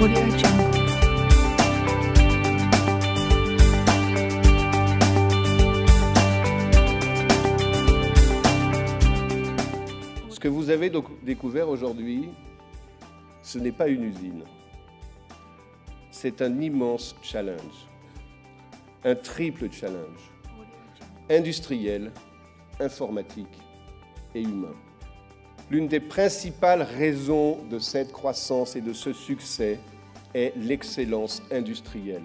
Audio Jungle. Ce que vous avez doc- découvert aujourd'hui, ce n'est pas une usine. C'est un immense challenge. Un triple challenge. Industriel, informatique et humain. L'une des principales raisons de cette croissance et de ce succès est l'excellence industrielle.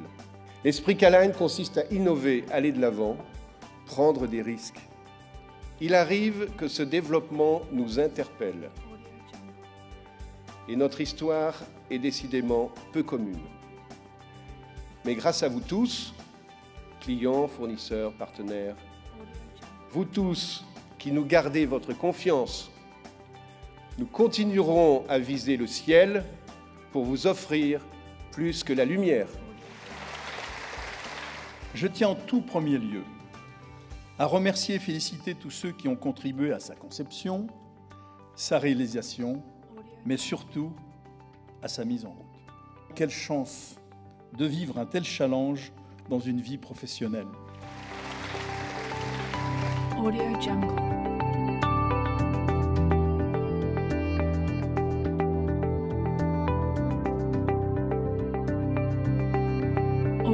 L'esprit Caline consiste à innover, aller de l'avant, prendre des risques. Il arrive que ce développement nous interpelle et notre histoire est décidément peu commune. Mais grâce à vous tous, clients, fournisseurs, partenaires, vous tous qui nous gardez votre confiance, nous continuerons à viser le ciel pour vous offrir plus que la lumière. Je tiens en tout premier lieu à remercier et féliciter tous ceux qui ont contribué à sa conception, sa réalisation, mais surtout à sa mise en route. Quelle chance de vivre un tel challenge dans une vie professionnelle. Audio Jungle.